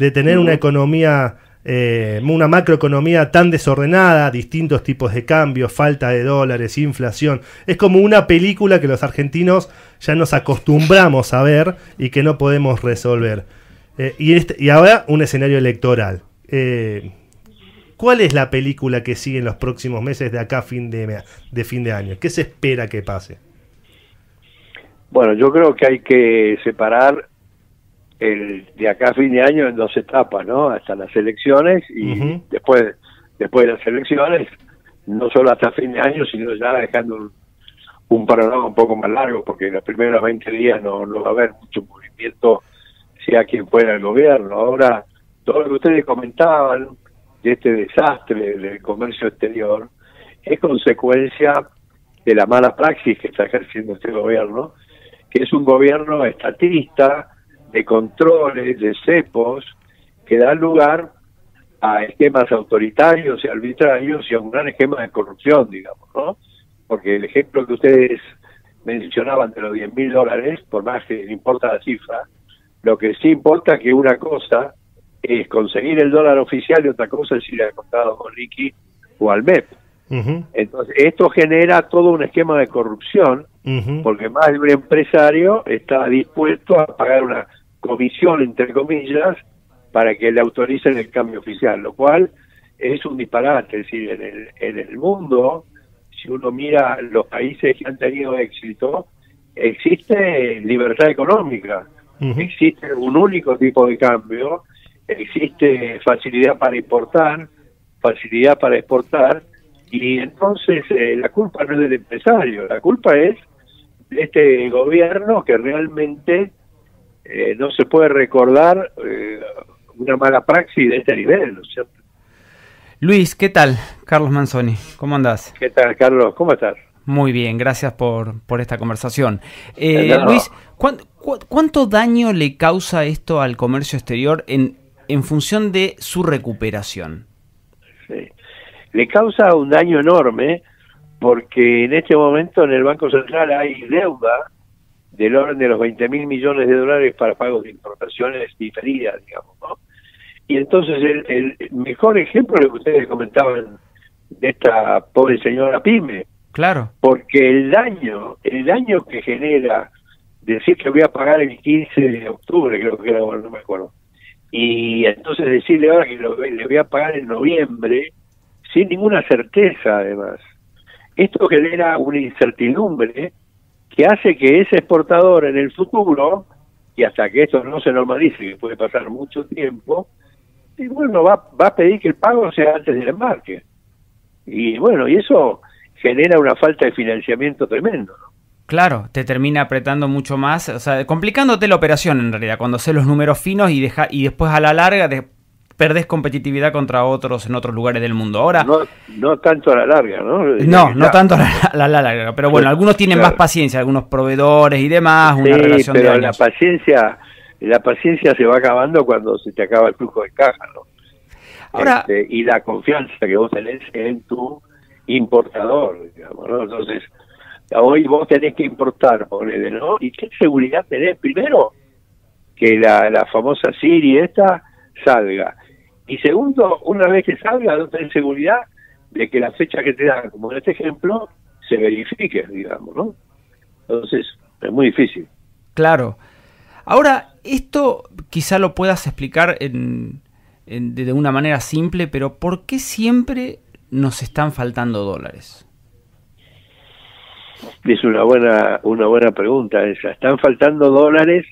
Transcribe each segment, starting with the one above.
de tener una economía, eh, una macroeconomía tan desordenada, distintos tipos de cambios, falta de dólares, inflación. Es como una película que los argentinos ya nos acostumbramos a ver y que no podemos resolver. Eh, y, este, y ahora un escenario electoral. Eh, ¿Cuál es la película que sigue en los próximos meses de acá fin de, de fin de año? ¿Qué se espera que pase? Bueno, yo creo que hay que separar el de acá a fin de año en dos etapas, ¿no? Hasta las elecciones y después después de las elecciones, no solo hasta fin de año, sino ya dejando un, un panorama un poco más largo, porque en los primeros 20 días no, no va a haber mucho movimiento, sea quien fuera el gobierno. Ahora, todo lo que ustedes comentaban, de este desastre del comercio exterior es consecuencia de la mala praxis que está ejerciendo este gobierno, que es un gobierno estatista, de controles, de cepos, que da lugar a esquemas autoritarios y arbitrarios y a un gran esquema de corrupción, digamos, ¿no? Porque el ejemplo que ustedes mencionaban de los 10 mil dólares, por más que no importa la cifra, lo que sí importa es que una cosa es conseguir el dólar oficial y otra cosa es ir al contado con Ricky o al MEP. Entonces, esto genera todo un esquema de corrupción, porque más de un empresario está dispuesto a pagar una comisión, entre comillas, para que le autoricen el cambio oficial, lo cual es un disparate. Es decir, en el, en el mundo, si uno mira los países que han tenido éxito, existe libertad económica, existe un único tipo de cambio existe facilidad para importar, facilidad para exportar, y entonces eh, la culpa no es del empresario, la culpa es de este gobierno que realmente eh, no se puede recordar eh, una mala praxis de este nivel, ¿no es cierto? Luis, ¿qué tal? Carlos Manzoni, ¿cómo andás? ¿Qué tal, Carlos? ¿Cómo estás? Muy bien, gracias por, por esta conversación. Luis, ¿cuánto daño le causa esto al comercio exterior en, en función de su recuperación. Sí. Le causa un daño enorme porque en este momento en el Banco Central hay deuda del orden de los 20 mil millones de dólares para pagos de importaciones diferidas, digamos, ¿no? Y entonces el, mejor ejemplo de lo que ustedes comentaban de esta pobre señora Pyme. Claro. Porque el daño, el daño que genera decir que voy a pagar el 15 de octubre, creo que era, bueno, no me acuerdo, y entonces decirle ahora que le voy a pagar en noviembre sin ninguna certeza además. Esto genera una incertidumbre que hace que ese exportador en el futuro, y hasta que esto no se normalice, que puede pasar mucho tiempo, y bueno, va, va a pedir que el pago sea antes del embarque. Y bueno, y eso genera una falta de financiamiento tremendo. Claro, te termina apretando mucho más, o sea, complicándote la operación en realidad, cuando sé los números finos y deja, y después a la larga perdés competitividad contra otros en otros lugares del mundo. Ahora no, no tanto a la larga, ¿no? No, no tanto a la, larga, pero bueno, algunos tienen más paciencia, algunos proveedores y demás, una relación pero la paciencia, la paciencia se va acabando cuando se te acaba el flujo de caja, ¿no? Ahora, este, y la confianza que vos tenés en tu importador, digamos, ¿no? Entonces, Hoy vos tenés que importar, ponele, ¿no? ¿Y qué seguridad tenés? Primero, que la, la famosa Siri esta salga. Y segundo, una vez que salga, no tenés seguridad de que la fecha que te dan, como en este ejemplo, se verifique, digamos, ¿no? Entonces, es muy difícil. Claro. Ahora, esto quizá lo puedas explicar en, de una manera simple, pero ¿por qué siempre nos están faltando dólares? Es una buena, una buena pregunta esa. Están faltando dólares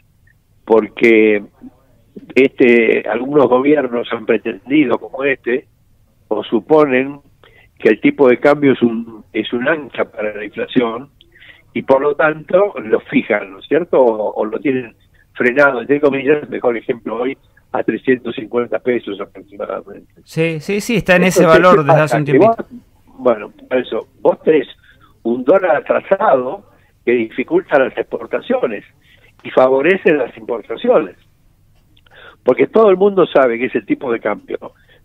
porque este, algunos gobiernos han pretendido, como este, o suponen que el tipo de cambio es un, es un ancha para la inflación y por lo tanto lo fijan, ¿no es cierto? O, lo tienen frenado, entre comillas, mejor ejemplo hoy, a 350 pesos aproximadamente. Sí, sí, sí, está en ese valor desde hace un tiempo. Bueno, por eso, vos tenés un dólar atrasado que dificulta las exportaciones y favorece las importaciones. Porque todo el mundo sabe que ese tipo de cambio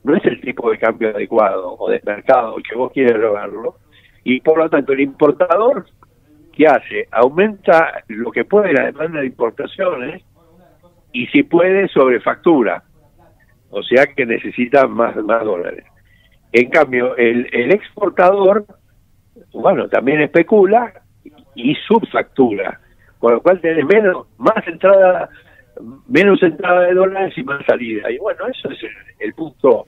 no es el tipo de cambio adecuado o de mercado que vos quieres lograrlo, y por lo tanto el importador, ¿qué hace? Aumenta lo que puede la demanda de importaciones y si puede sobrefactura. o sea que necesita más, más dólares. En cambio, el, el exportador, bueno, también especula y subfactura, con lo cual tiene menos, más entrada, menos entrada de dólares y más salida. Y bueno, eso es el, punto.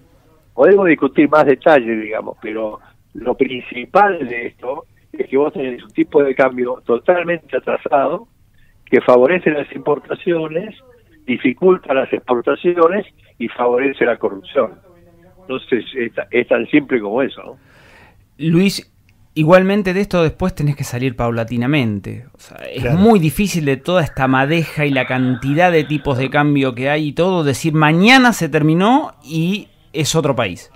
Podemos discutir más detalles, digamos, pero lo principal de esto es que vos tenés un tipo de cambio totalmente atrasado que favorece las importaciones, dificulta las exportaciones y favorece la corrupción. Entonces, es, tan simple como eso. Luis, igualmente de esto después tenés que salir paulatinamente. es muy difícil de toda esta madeja y la cantidad de tipos de cambio que hay y todo, decir mañana se terminó y es otro país.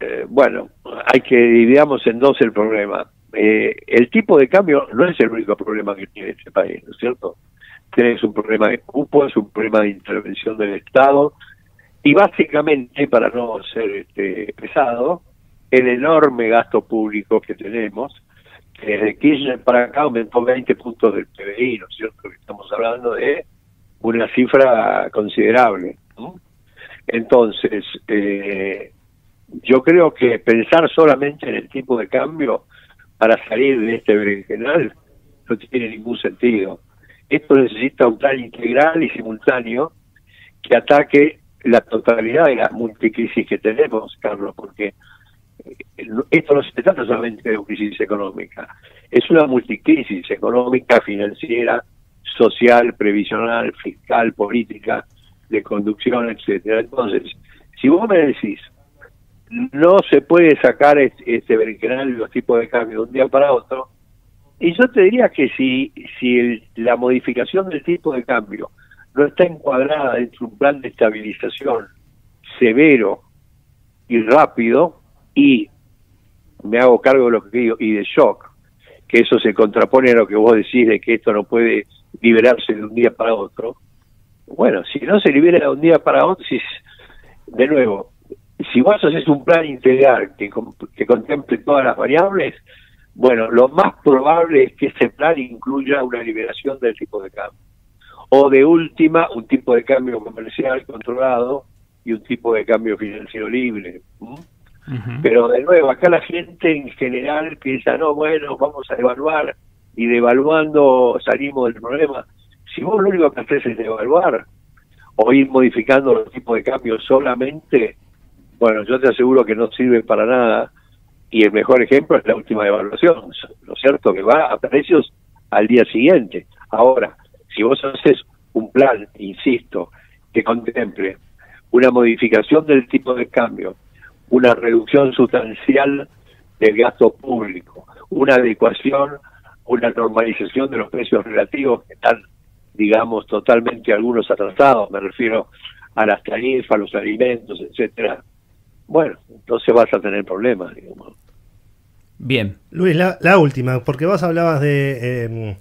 Eh, bueno, hay que dividamos en dos el problema. Eh, el tipo de cambio no es el único problema que tiene este país, ¿no es cierto? Tienes un problema de cupo, es un problema de intervención del Estado, y básicamente, para no ser este, pesado, el enorme gasto público que tenemos, que desde Kirchner para acá aumentó 20 puntos del PBI, ¿no es cierto? Estamos hablando de una cifra considerable. Entonces, eh, yo creo que pensar solamente en el tipo de cambio para salir de este berenjenal no tiene ningún sentido. Esto necesita un plan integral y simultáneo que ataque la totalidad de la multicrisis que tenemos, Carlos, porque esto no se trata solamente de una crisis económica, es una multicrisis económica, financiera, social, previsional, fiscal, política, de conducción, etcétera. Entonces, si vos me decís, no se puede sacar este, este berenjenal los tipos de cambio de un día para otro, y yo te diría que si, si la modificación del tipo de cambio no está encuadrada dentro de un plan de estabilización severo y rápido y me hago cargo de lo que digo y de shock, que eso se contrapone a lo que vos decís de que esto no puede liberarse de un día para otro. Bueno, si no se libera de un día para otro, si, de nuevo, si vos haces un plan integral que, que contemple todas las variables, bueno, lo más probable es que ese plan incluya una liberación del tipo de cambio o de última un tipo de cambio comercial controlado y un tipo de cambio financiero libre. Pero de nuevo, acá la gente en general piensa, no, bueno, vamos a evaluar y devaluando salimos del problema. Si vos lo único que haces es devaluar o ir modificando los tipos de cambio solamente, bueno, yo te aseguro que no sirve para nada y el mejor ejemplo es la última devaluación, ¿no es cierto? Que va a precios al día siguiente. Ahora, si vos haces un plan, insisto, que contemple una modificación del tipo de cambio, una reducción sustancial del gasto público, una adecuación, una normalización de los precios relativos que están, digamos, totalmente algunos atrasados, me refiero a las tarifas, a los alimentos, etcétera. Bueno, entonces vas a tener problemas, digamos. Bien. Luis, la, la última, porque vos hablabas de... Eh,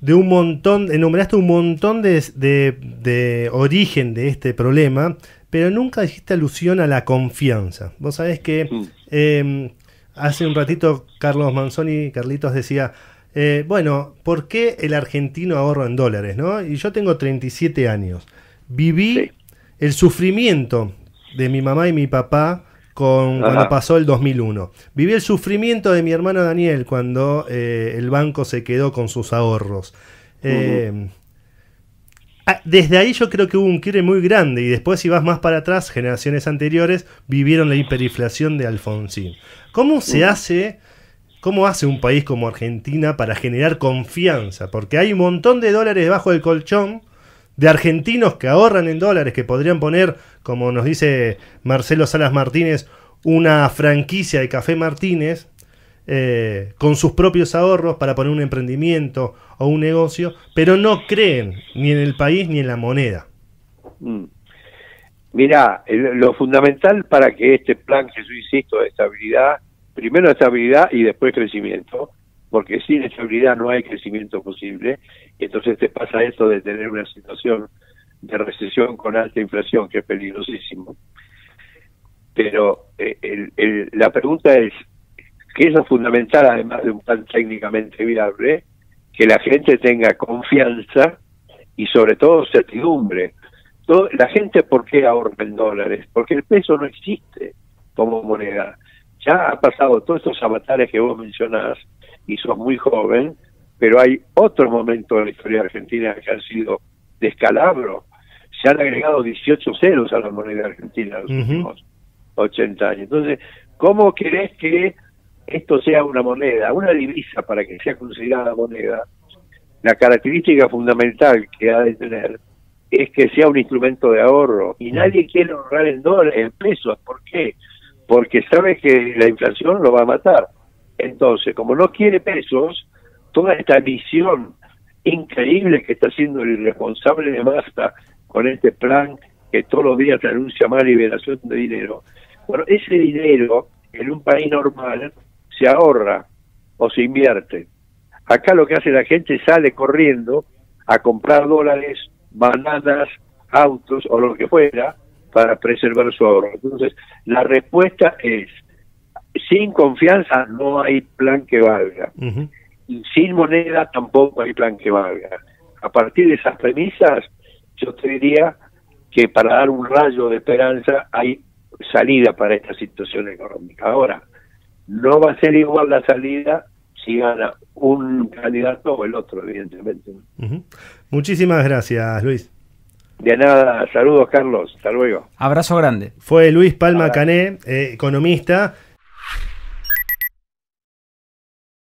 de un montón, enumeraste un montón de, de, origen de este problema, pero nunca dijiste alusión a la confianza. Vos sabés que em, hace un ratito Carlos Manzoni, Carlitos decía, eh, bueno, ¿por qué el argentino ahorra en dólares? ¿no? Y yo tengo 37 años. Viví el sufrimiento de mi mamá y mi papá con, cuando pasó el 2001. Viví el sufrimiento de mi hermano Daniel cuando eh, el banco se quedó con sus ahorros. Desde ahí yo creo que hubo un quiebre muy grande y después si vas más para atrás, generaciones anteriores vivieron la hiperinflación de Alfonsín. ¿Cómo se hace, cómo hace un país como Argentina para generar confianza? Porque hay un montón de dólares debajo del colchón de argentinos que ahorran en dólares, que podrían poner, como nos dice Marcelo Salas Martínez, una franquicia de Café Martínez eh, con sus propios ahorros para poner un emprendimiento o un negocio, pero no creen ni en el país ni en la moneda. Mm. Mira, lo fundamental para que este plan que yo insisto de estabilidad, primero estabilidad y después crecimiento, porque sin estabilidad no hay crecimiento posible, y entonces te pasa esto de tener una situación de recesión con alta inflación, que es peligrosísimo. Pero eh, la pregunta es, ¿qué es fundamental, además de un plan técnicamente viable? Que la gente tenga confianza y sobre todo certidumbre. la gente, ¿por qué ahorra en dólares? Porque el peso no existe como moneda. Ya ha pasado todos estos avatares que vos mencionás y sos muy joven, pero hay otros momentos de la historia argentina que han sido descalabro. Se han agregado 18 ceros a la moneda argentina en los últimos 80 años. Entonces, ¿cómo querés que esto sea una moneda, una divisa para que sea considerada moneda? La característica fundamental que ha de tener es que sea un instrumento de ahorro y nadie quiere ahorrar en dólares, en pesos. ¿Por qué? Porque sabe que la inflación lo va a matar. Entonces, como no quiere pesos, toda esta visión increíble que está haciendo el irresponsable de Masta con este plan que todos los días anuncia más liberación de dinero. Bueno, ese dinero en un país normal se ahorra o se invierte. Acá lo que hace la gente sale corriendo a comprar dólares, bananas, autos o lo que fuera para preservar su ahorro. Entonces, la respuesta es, sin confianza no hay plan que valga sin moneda tampoco hay plan que valga. A partir de esas premisas, yo te diría que para dar un rayo de esperanza hay salida para esta situación económica. Ahora, no va a ser igual la salida si gana un candidato o el otro, evidentemente. Muchísimas gracias, Luis. De nada, saludos Carlos, hasta luego. Abrazo grande. Fue Luis Palma Cané, eh, economista